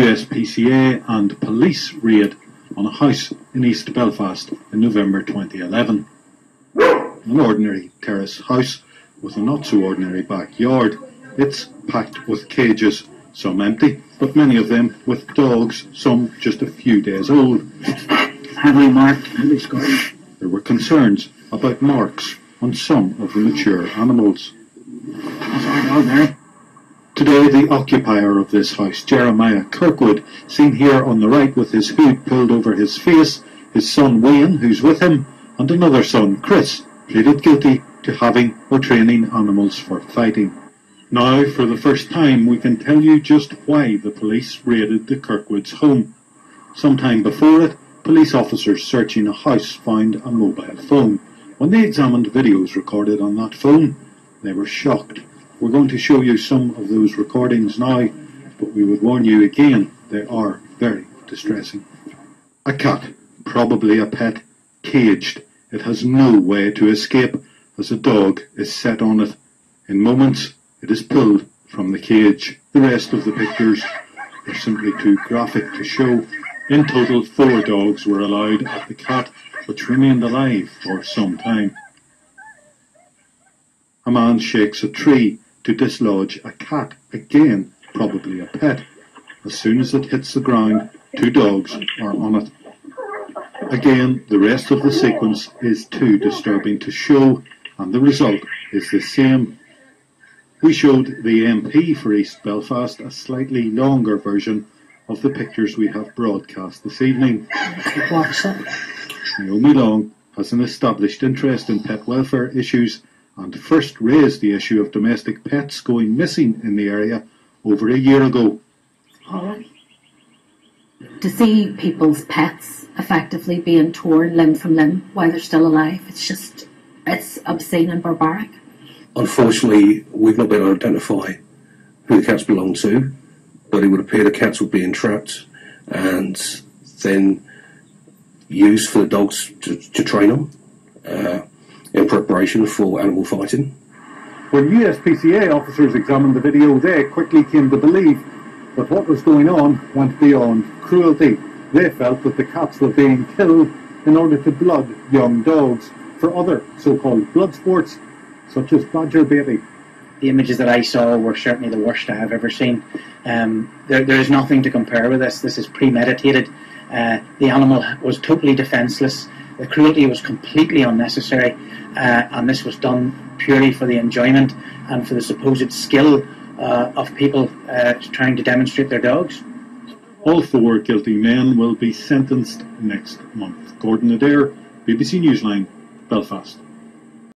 USPCA and police raid on a house in East Belfast in November 2011. An ordinary terrace house with a not so ordinary backyard. It's packed with cages, some empty, but many of them with dogs, some just a few days old. Heavily marked. There were concerns about marks on some of the mature animals. That's our dog there. Today, the occupier of this house, Jeremiah Kirkwood, seen here on the right with his hood pulled over his face, his son Wayne, who's with him, and another son, Chris, pleaded guilty to having or training animals for fighting. Now, for the first time, we can tell you just why the police raided the Kirkwoods' home. Sometime before it, police officers searching a house found a mobile phone. When they examined videos recorded on that phone, they were shocked. We're going to show you some of those recordings now, but we would warn you again, they are very distressing. A cat, probably a pet, caged. It has no way to escape as a dog is set on it. In moments, it is pulled from the cage. The rest of the pictures are simply too graphic to show. In total, four dogs were allowed at the cat, which remained alive for some time. A man shakes a tree to dislodge a cat, again probably a pet. As soon as it hits the ground, two dogs are on it. Again, the rest of the sequence is too disturbing to show, and the result is the same. We showed the MP for East Belfast a slightly longer version of the pictures we have broadcast this evening. Naomi Long has an established interest in pet welfare issues and first raised the issue of domestic pets going missing in the area over a year ago. to see people's pets effectively being torn limb from limb while they're still alive, it's just, it's obscene and barbaric. Unfortunately, we've not been able to identify who the cats belong to, but it would appear the cats were being trapped and then used for the dogs to, to train them uh, in preparation for animal fighting. When USPCA officers examined the video, they quickly came to believe that what was going on went beyond cruelty. They felt that the cats were being killed in order to blood young dogs for other so-called blood sports, such as badger baiting. The images that I saw were certainly the worst I have ever seen. Um, there, there is nothing to compare with this. This is premeditated. Uh, the animal was totally defenceless. The cruelty was completely unnecessary, uh, and this was done purely for the enjoyment and for the supposed skill uh, of people uh, trying to demonstrate their dogs. All four guilty men will be sentenced next month. Gordon Adair, BBC Newsline, Belfast.